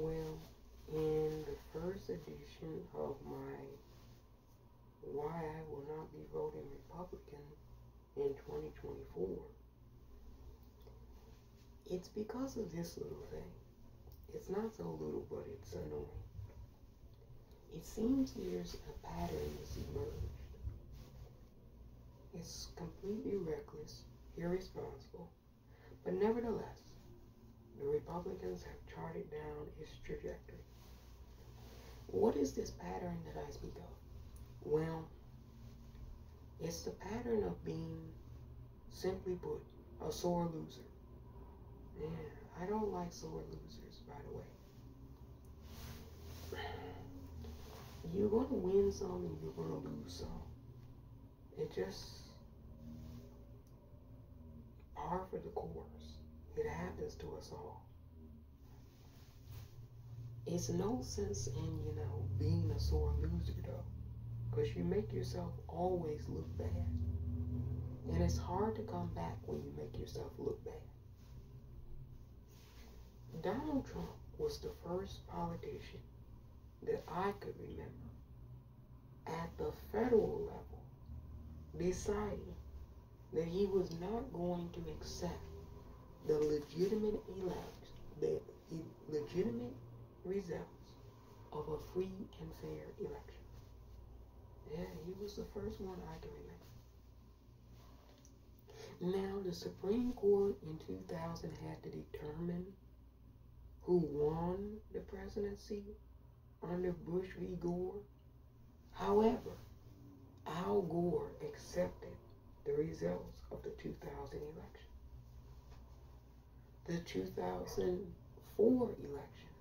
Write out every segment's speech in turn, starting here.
Well, in the first edition of my Why I Will Not Be Voting Republican in 2024, it's because of this little thing. It's not so little, but it's annoying. It seems there's a pattern that's emerged. It's completely reckless, irresponsible, but nevertheless, the Republicans have charted down its trajectory. What is this pattern that I speak of? Well, it's the pattern of being, simply put, a sore loser. Yeah, I don't like sore losers, by the way. You're going to win some and you're going to lose some. It just par for the course. It happens to us all. It's no sense in, you know, being a sore loser though. Because you make yourself always look bad. And it's hard to come back when you make yourself look bad. Donald Trump was the first politician that I could remember at the federal level deciding that he was not going to accept the legitimate elect, the legitimate results of a free and fair election. Yeah, he was the first one I can remember. Now, the Supreme Court in 2000 had to determine who won the presidency under Bush v. Gore. However, Al Gore accepted the results of the 2000 election. The 2004 election,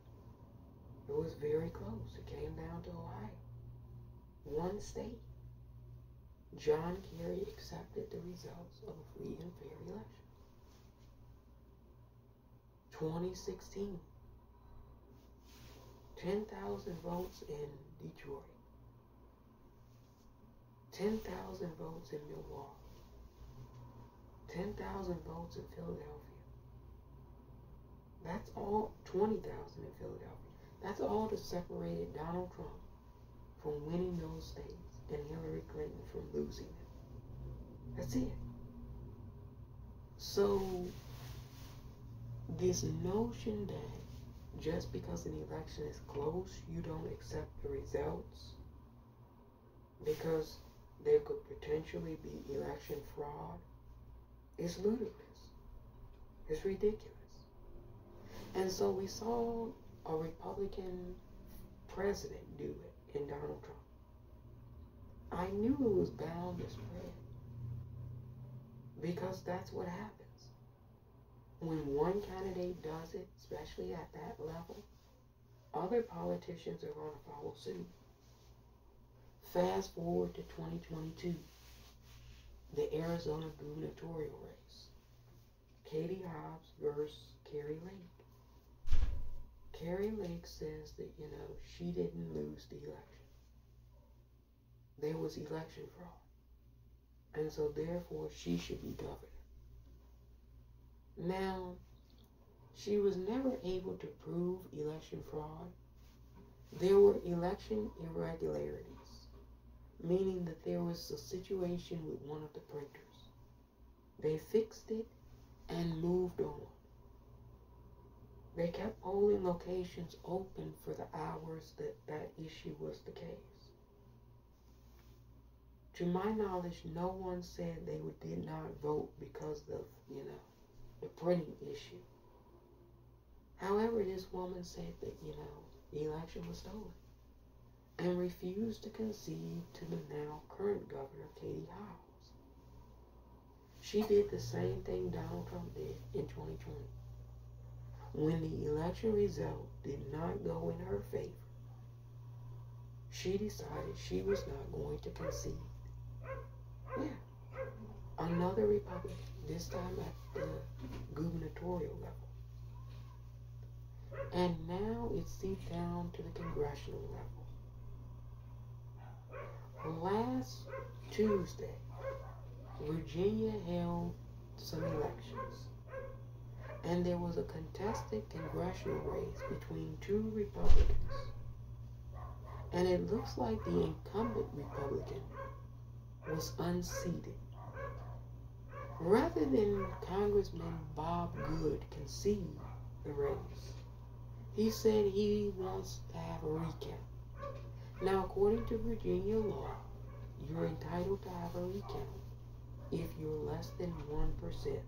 it was very close. It came down to Ohio. One state. John Kerry accepted the results of a free and fair election. 2016. 10,000 votes in Detroit. 10,000 votes in Milwaukee. 10,000 votes in Philadelphia. That's all, 20,000 in Philadelphia. That's all that separated Donald Trump from winning those states and Hillary Clinton from losing them. That's it. So, this notion that just because an election is close, you don't accept the results because there could potentially be election fraud is ludicrous. It's ridiculous. And so we saw a Republican president do it in Donald Trump. I knew it was bound to spread because that's what happens. When one candidate does it, especially at that level, other politicians are going to follow suit. Fast forward to 2022 the Arizona gubernatorial race. Katie Hobbs versus Kari Lake. Kari Lake says that, you know, she didn't lose the election. There was election fraud. And so therefore she should be governor. Now, she was never able to prove election fraud. There were election irregularities meaning that there was a situation with one of the printers. They fixed it and moved on. They kept polling locations open for the hours that that issue was the case. To my knowledge, no one said they did not vote because of, you know, the printing issue. However, this woman said that, you know, the election was stolen and refused to concede to the now current governor, Katie Hobbs. She did the same thing Donald Trump did in 2020. When the election result did not go in her favor, she decided she was not going to concede. Yeah. Another Republican, this time at the gubernatorial level. And now it's seeped down to the congressional level. Last Tuesday, Virginia held some elections. And there was a contested congressional race between two Republicans. And it looks like the incumbent Republican was unseated. Rather than Congressman Bob Good concede the race, he said he wants to have a recount. Now, according to Virginia law, you're entitled to have a recount if you're less than 1%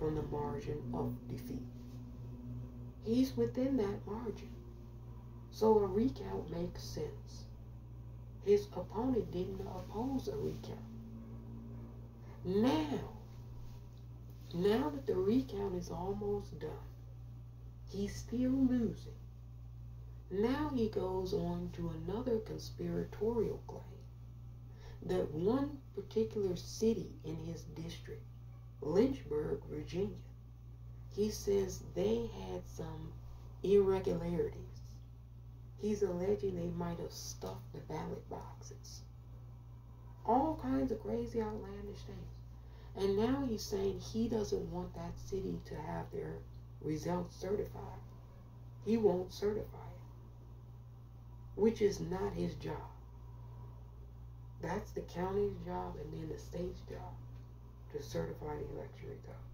from the margin of defeat. He's within that margin. So a recount makes sense. His opponent didn't oppose a recount. Now, now that the recount is almost done, he's still losing. Now he goes on to another conspiratorial claim that one particular city in his district, Lynchburg, Virginia, he says they had some irregularities. He's alleging they might have stuffed the ballot boxes. All kinds of crazy, outlandish things. And now he's saying he doesn't want that city to have their results certified. He won't certify it, which is not his job. That's the county's job and then the state's job to certify the election results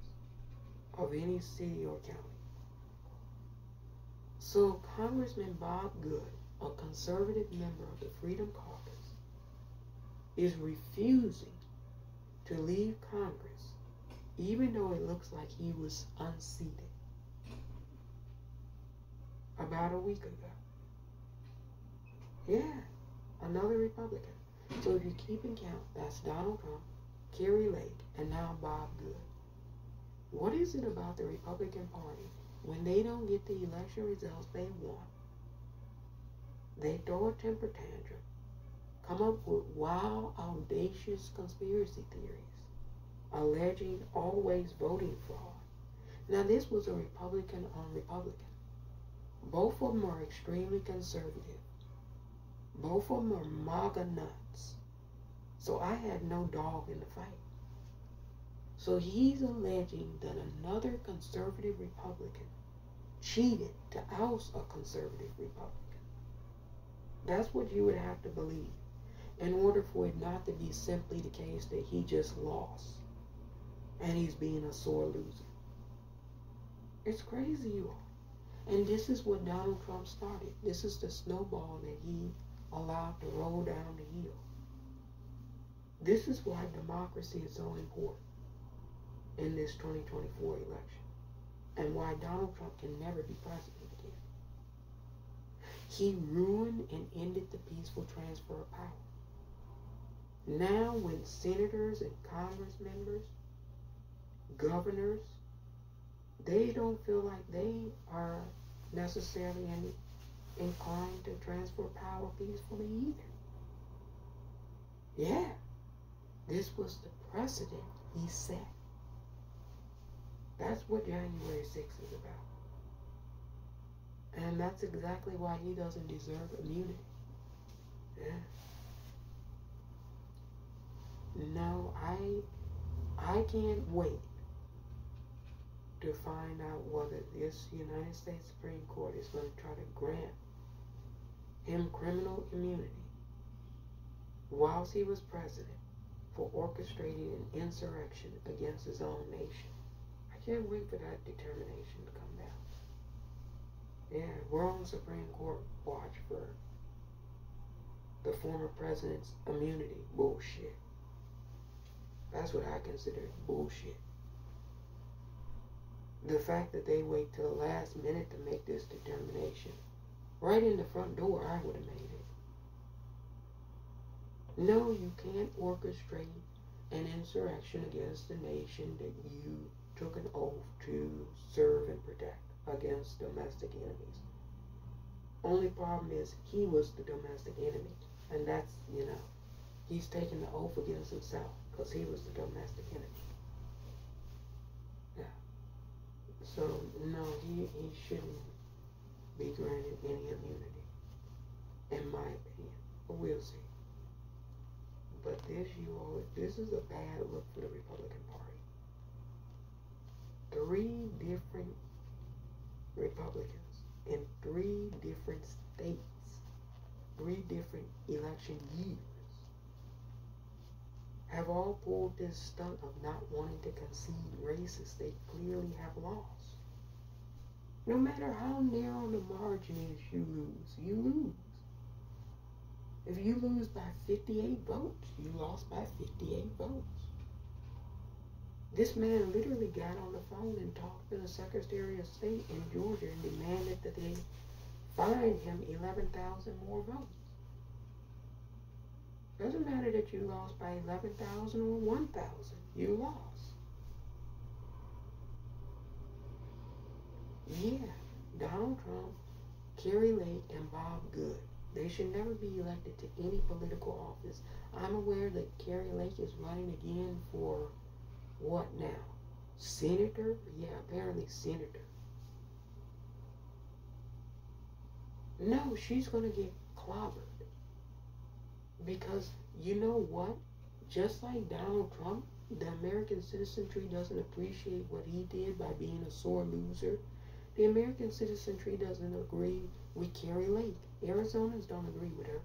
of any city or county. So Congressman Bob Good, a conservative member of the Freedom Caucus, is refusing to leave Congress, even though it looks like he was unseated about a week ago. Yeah, another Republican. So if you keep in count, that's Donald Trump, Kari Lake, and now Bob Good. What is it about the Republican Party when they don't get the election results they want? They throw a temper tantrum, come up with wild, audacious conspiracy theories, alleging always voting fraud. Now, this was a Republican on Republican. Both of them are extremely conservative. Both of them are MAGA nuts. So I had no dog in the fight. So he's alleging that another conservative Republican cheated to oust a conservative Republican. That's what you would have to believe in order for it not to be simply the case that he just lost and he's being a sore loser. It's crazy, you all. And this is what Donald Trump started. This is the snowball that he allowed to roll down the hill. This is why democracy is so important in this 2024 election and why Donald Trump can never be president again. He ruined and ended the peaceful transfer of power. Now, when senators and Congress members, governors, they don't feel like they are necessarily inclined to transfer power peacefully either. Yeah, this was the precedent he set. That's what January 6th is about. And that's exactly why he doesn't deserve immunity. Yeah. No, I I can't wait to find out whether this United States Supreme Court is going to try to grant him criminal immunity whilst he was president for orchestrating an insurrection against his own nation. I can't wait for that determination to come down. Yeah, on Supreme Court watch for the former president's immunity bullshit. That's what I consider bullshit. The fact that they wait till the last minute to make this determination Right in the front door, I would have made it. No, you can't orchestrate an insurrection against the nation that you took an oath to serve and protect against domestic enemies. Only problem is he was the domestic enemy. And that's, you know, he's taking the oath against himself because he was the domestic enemy. Yeah. So, no, he, he shouldn't be granted any immunity, in my opinion. But we'll see. But this, you all, this is a bad look for the Republican Party. three different Republicans in three different states, three different election years, have all pulled this stunt of not wanting to concede races they clearly have lost. No matter how narrow the margin is you lose, you lose. If you lose by 58 votes, you lost by 58 votes. This man literally got on the phone and talked to the Secretary of State in Georgia and demanded that they find him 11,000 more votes. Doesn't matter that you lost by 11,000 or 1,000. You lost. Yeah, Donald Trump, Kari Lake, and Bob Good. They should never be elected to any political office. I'm aware that Kari Lake is running again for what now? Senator? Yeah, apparently senator. No, she's going to get clobbered. Because you know what? Just like Donald Trump, the American citizenry doesn't appreciate what he did by being a sore loser. The American citizenry doesn't agree with Kari Lake. Arizonans don't agree with her.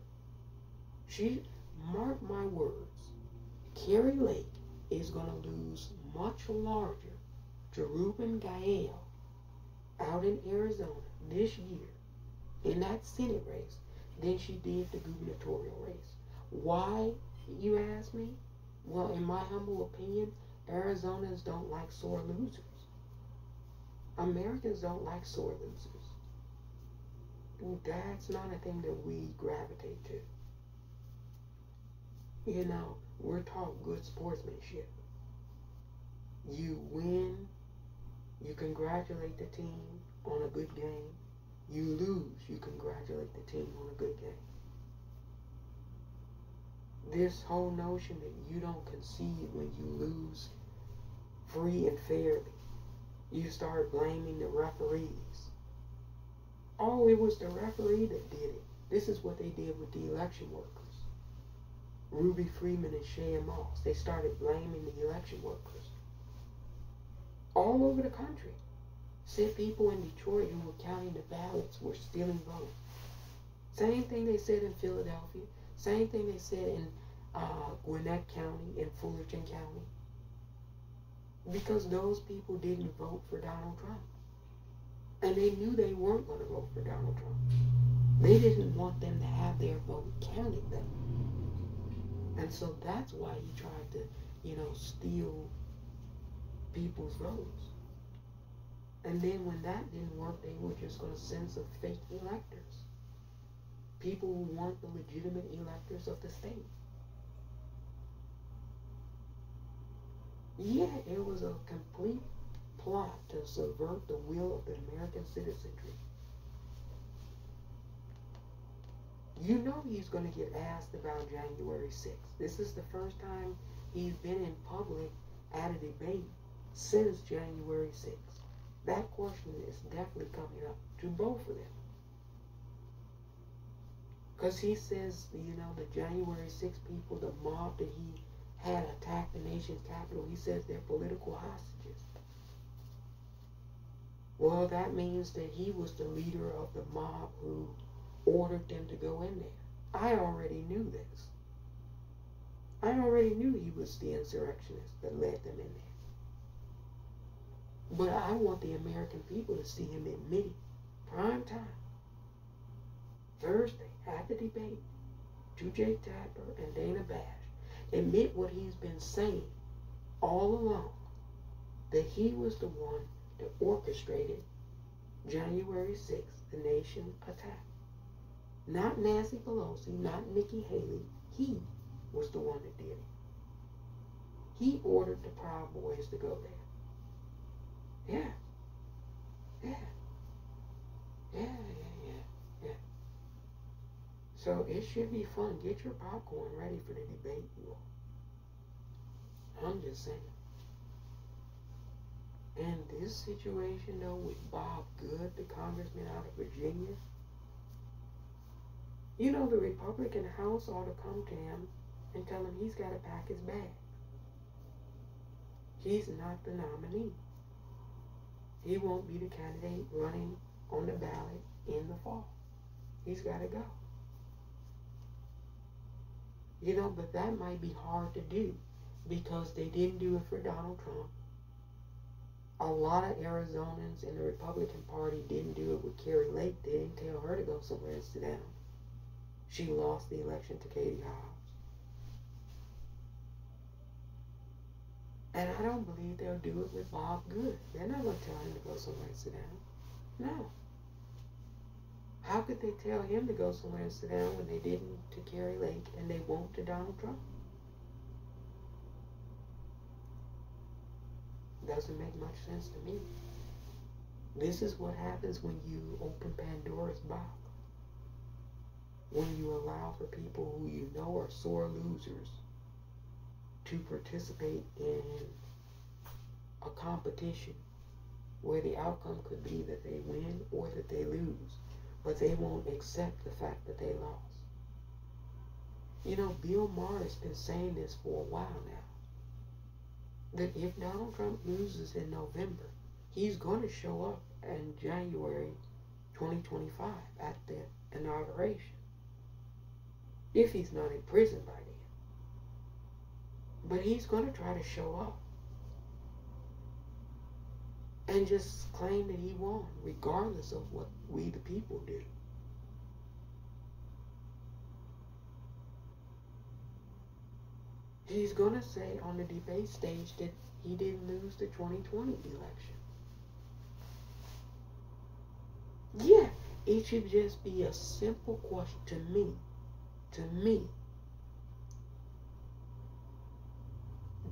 She, mark my words, Kari Lake is going to lose much larger to Ruben Gallego out in Arizona this year in that Senate race than she did the gubernatorial race. Why, you ask me? Well, in my humble opinion, Arizonans don't like sore losers. Americans don't like sore losers. That's not a thing that we gravitate to. You know, we're taught good sportsmanship. You win, you congratulate the team on a good game. You lose, you congratulate the team on a good game this whole notion that you don't concede when you lose free and fairly. You start blaming the referees. Oh, it was the referee that did it. This is what they did with the election workers. Ruby Freeman and Shaye Moss. They started blaming the election workers. All over the country. Said people in Detroit who were counting the ballots were stealing votes. Same thing they said in Philadelphia. Same thing they said in uh, Gwinnett County and Fullerton County. Because those people didn't vote for Donald Trump. And they knew they weren't going to vote for Donald Trump. They didn't want them to have their vote counted them. And so that's why he tried to, you know, steal people's votes. And then when that didn't work, they were just going to send some fake electors people who weren't the legitimate electors of the state. Yeah, it was a complete plot to subvert the will of the American citizenry. You know he's going to get asked about January 6th. This is the first time he's been in public at a debate since January 6th. That question is definitely coming up to both of them. Because he says, you know, the January 6 people, the mob that he had attacked the nation's capital, he says they're political hostages. Well, that means that he was the leader of the mob who ordered them to go in there. I already knew this. I already knew he was the insurrectionist that led them in there. But I want the American people to see him in admitting, prime time, Thursday, at the debate to Jake Tapper and Dana Bash admit what he's been saying all along that he was the one orchestrated January 6th, the nation attack. Not Nancy Pelosi, not Nikki Haley. He was the one that did it. He ordered the Proud Boys to go there. Yeah. Yeah. Yeah, yeah. So it should be fun. Get your popcorn ready for the debate, you all. I'm just saying. And this situation, though, with Bob Good, the congressman out of Virginia, you know, the Republican House ought to come to him and tell him he's got to pack his bag. He's not the nominee. he won't be the candidate running on the ballot in the fall. He's got to go. You know, but that might be hard to do because they didn't do it for Donald Trump. A lot of Arizonans in the Republican Party didn't do it with Kari Lake. They didn't tell her to go somewhere and sit down. She lost the election to Katie Hobbs. And I don't believe they'll do it with Bob Good. They're not going to tell him to go somewhere and sit down. No. How could they tell him to go somewhere and sit down when they didn't to Kari Lake and they won't to Donald Trump? Doesn't make much sense to me. This is what happens when you open Pandora's box. When you allow for people who you know are sore losers to participate in a competition where the outcome could be that they win or that they lose, but they won't accept the fact that they lost. You know, Bill Maher has been saying this for a while now. That if Donald Trump loses in November, he's going to show up in January 2025 at the inauguration. If he's not in prison by then. But he's going to try to show up and just claim that he won, regardless of what we the people do. He's going to say on the debate stage that he didn't lose the 2020 election. Yeah, it should just be a simple question to me. To me.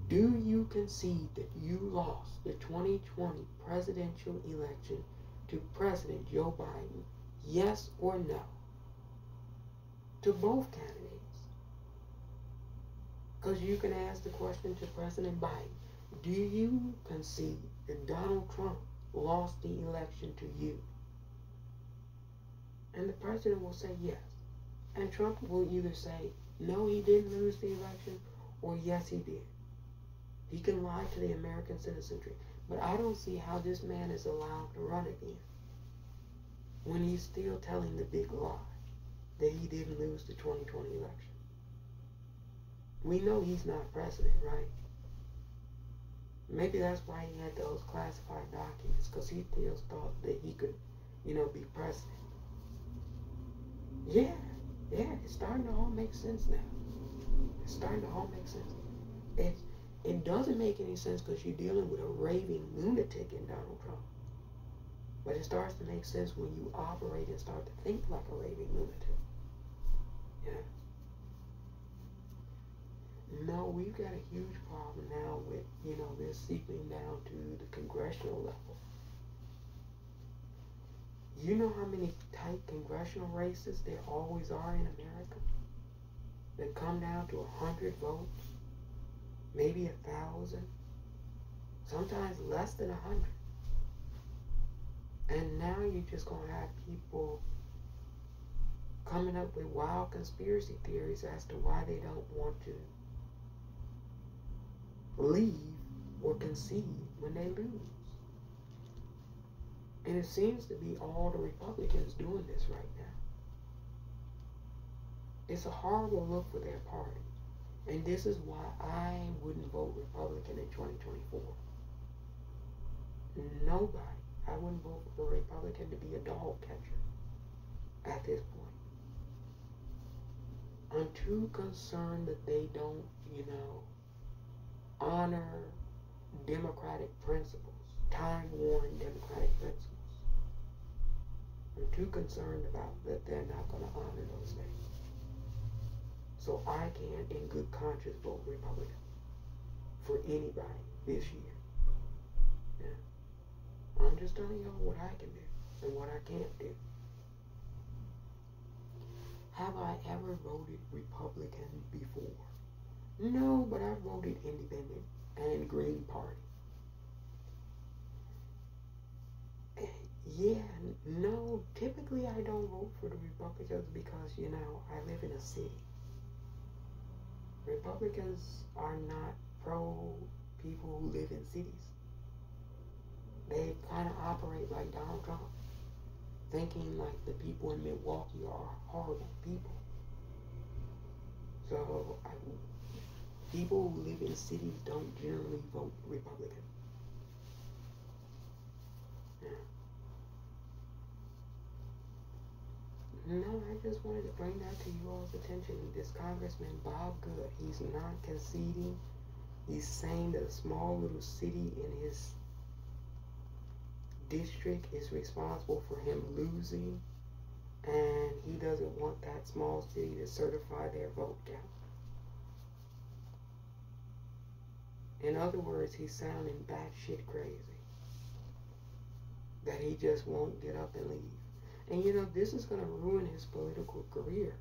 Do you concede that you lost the 2020 presidential election to President Joe Biden? Yes or no? To both candidates. Because you can ask the question to President Biden Do you concede that Donald Trump lost the election to you? And the president will say yes. And Trump will either say, no, he didn't lose the election, or yes, he did. He can lie to the American citizenry. But I don't see how this man is allowed to run again when he's still telling the big lie that he didn't lose the 2020 election. We know he's not president, right? Maybe that's why he had those classified documents, because he still thought that he could, you know, be president. Yeah, yeah, it's starting to all make sense now. It's starting to all make sense. It's, it doesn't make any sense because you're dealing with a raving lunatic in Donald Trump. But it starts to make sense when you operate and start to think like a raving lunatic. Yeah. No, we've got a huge problem now with, you know, this seeping down to the congressional level. You know how many tight congressional races there always are in America? That come down to a hundred votes, maybe a thousand, sometimes less than a hundred. And now you're just gonna have people coming up with wild conspiracy theories as to why they don't want to leave or concede when they lose. And it seems to be all the Republicans doing this right now. It's a horrible look for their party. And this is why I wouldn't vote Republican in 2024. Nobody. I wouldn't vote for a Republican to be a dog catcher at this point. I'm too concerned that they don't, you know, honor democratic principles, time-worn democratic principles. I'm too concerned about that they're not going to honor those things. So I can't, in good conscience, vote Republican for anybody this year. Yeah. I'm just telling y'all what I can do and what I can't do. Have I ever voted Republican before? No, but I voted Independent and Green Party. Yeah, no, typically I don't vote for the Republicans because, you know, I live in a city. Republicans are not pro people who live in cities. they kind of operate like Donald Trump, thinking like the people in Milwaukee are horrible people. So I, people who live in cities don't generally vote Republican. No, I just wanted to bring that to you all's attention. This Congressman Bob Good, he's not conceding. He's saying that a small little city in his district is responsible for him losing, and he doesn't want that small city to certify their vote count. In other words, he's sounding batshit crazy. That he just won't get up and leave. And you know, this is going to ruin his political career.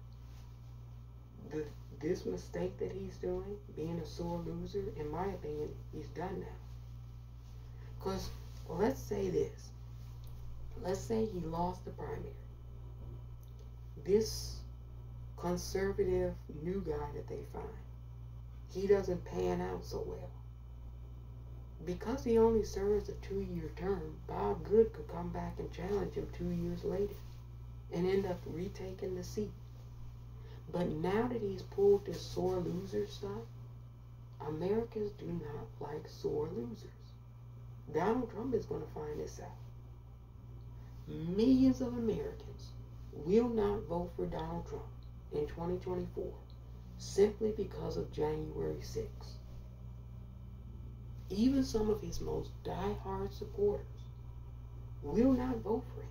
The, this mistake that he's doing, being a sore loser, in my opinion, he's done now. Because let's say this. Let's say he lost the primary. This conservative new guy that they find, he doesn't pan out so well. Because he only serves a two-year term, Bob Good could come back and challenge him two years later and end up retaking the seat. But now that he's pulled this sore loser stuff, Americans do not like sore losers. Donald Trump is going to find this out. Millions of Americans will not vote for Donald Trump in 2024 simply because of January 6th. Even some of his most die-hard supporters will not vote for him.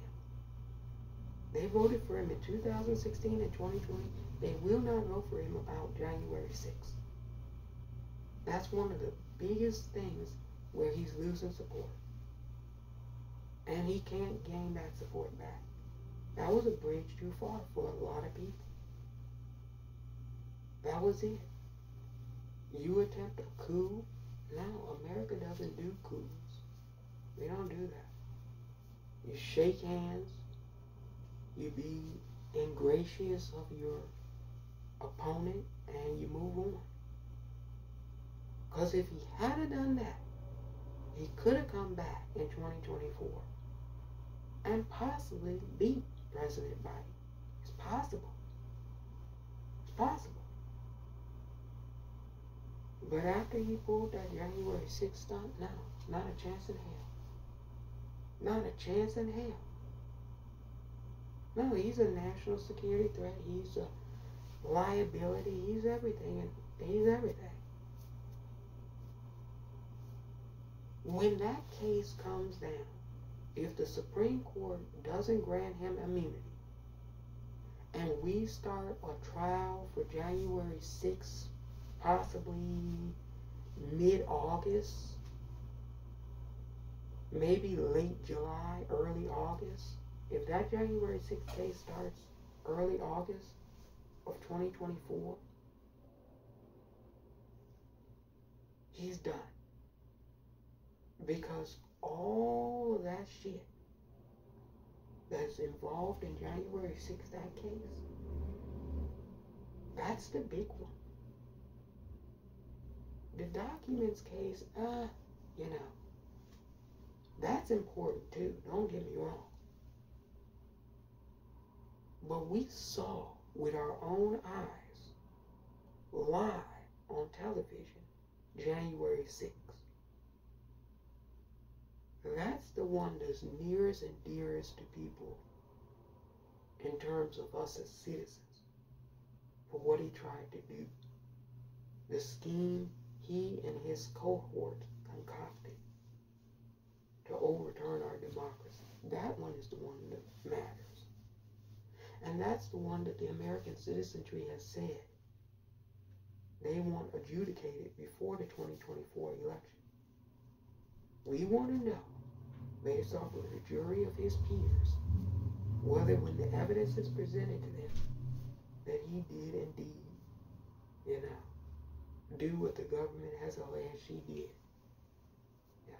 They voted for him in 2016 and 2020. They will not vote for him about January 6th. That's one of the biggest things where he's losing support. And he can't gain that support back. That was a bridge too far for a lot of people. That was it. You attempt a coup? No, America doesn't do coups. We don't do that. You shake hands. You be ingratious of your opponent and you move on. Because if he had done that, he could have come back in 2024 and possibly beat President Biden. It's possible. It's possible. But after he pulled that January 6th stunt, no, not a chance in hell. Not a chance in hell. No, he's a national security threat. He's a liability. He's everything. And He's everything. When that case comes down, if the Supreme Court doesn't grant him immunity, and we start a trial for January 6th, possibly mid-August, maybe late July, early August, if that January 6th case starts early August of 2024, he's done. Because all of that shit that's involved in January 6th, that case, that's the big one. The documents case, uh, you know, that's important too. Don't get me wrong. But we saw with our own eyes, live on television, January 6th. That's the one that's nearest and dearest to people in terms of us as citizens for what he tried to do. The scheme he and his cohort concocted to overturn our democracy. That one is the one that matters. And that's the one that the American citizenry has said they want adjudicated before the 2024 election. We want to know, based off of the jury of his peers, whether when the evidence is presented to them, that he did indeed, you know, do what the government has alleged she did. Yeah.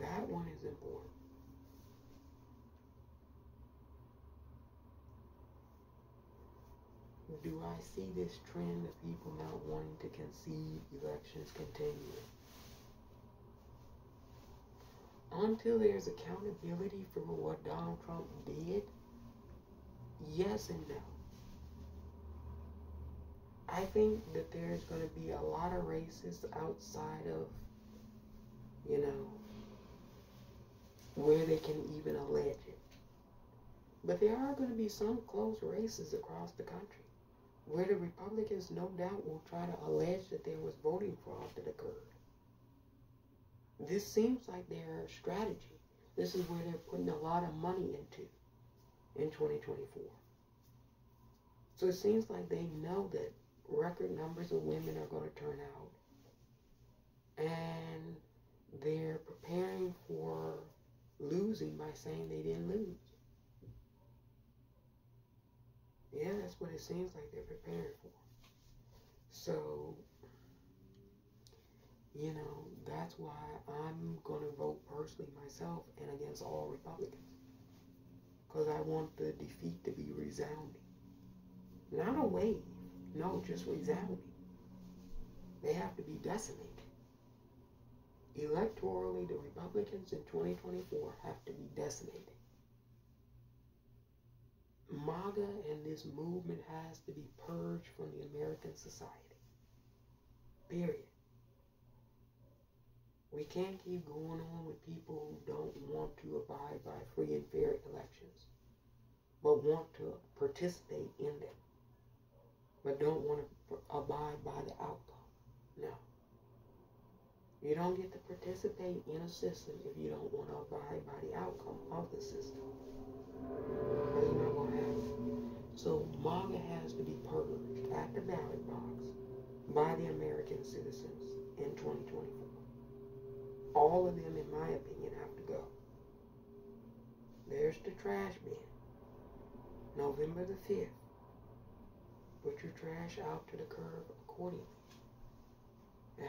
That one is important. do I see this trend of people not wanting to concede elections continuing? until there's accountability for what Donald Trump did, yes and no. I think that there's going to be a lot of races outside of, you know, where they can even allege it. But there are going to be some close races across the country where the Republicans no doubt will try to allege that there was voting fraud that occurred. This seems like their strategy. This is where they're putting a lot of money into in 2024. So it seems like they know that record numbers of women are going to turn out. And they're preparing for losing by saying they didn't lose. Yeah, that's what it seems like they're preparing for. So, you know, that's why I'm going to vote personally myself and against all Republicans. Because I want the defeat to be resounding. Not a wave. No, just resounding. They have to be decimated. Electorally, the Republicans in 2024 have to be decimated. MAGA and this movement has to be purged from the American society. Period. We can't keep going on with people who don't want to abide by free and fair elections, but want to participate in them but don't want to abide by the outcome. No. You don't get to participate in a system if you don't want to abide by the outcome of the system. That's not going to happen. So MAGA has to be purged at the ballot box by the American citizens in 2024. All of them, in my opinion, have to go. There's the trash bin. November the 5th. Put your trash out to the curb accordingly. Yeah.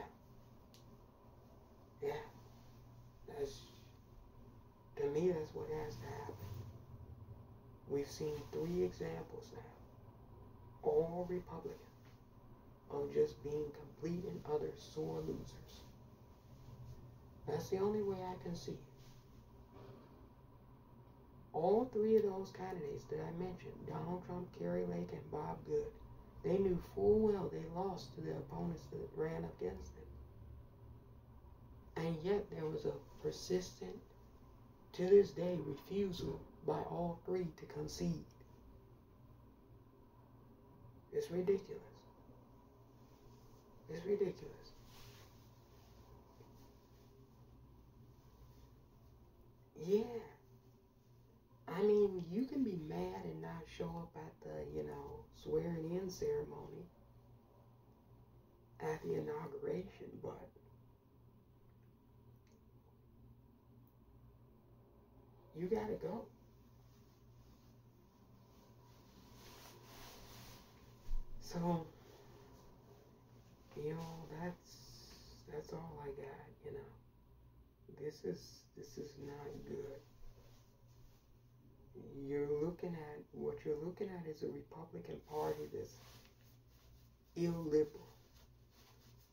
Yeah. That's, to me, that's what has to happen. We've seen three examples now, all Republican, of just being complete and utter sore losers. That's the only way I can see it. All three of those candidates that I mentioned, Donald Trump, Kari Lake, and Bob Good, they knew full well they lost to the opponents that ran against them. And yet there was a persistent, to this day, refusal by all three to concede. It's ridiculous. It's ridiculous. Yeah. I mean, you can be mad and not show up at the, you know, swearing in ceremony at the inauguration, but you gotta go. So, you know, that's that's all I got, you know. This is this is not good you're looking at what you're looking at is a Republican Party that's illiberal.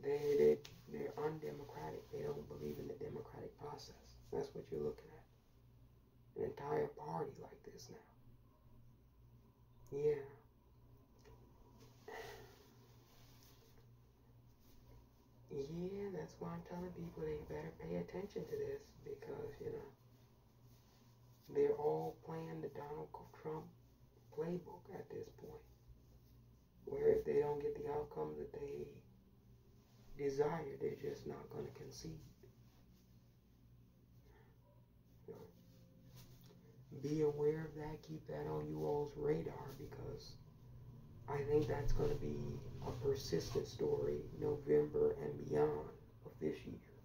They they they're undemocratic. They don't believe in the democratic process. That's what you're looking at. An entire party like this now. Yeah. Yeah, that's why I'm telling people they better pay attention to this because, you know, they're all playing the Donald Trump playbook at this point. Where if they don't get the outcome that they desire, they're just not going to concede. Be aware of that. Keep that on you all's radar because I think that's going to be a persistent story November and beyond of this year.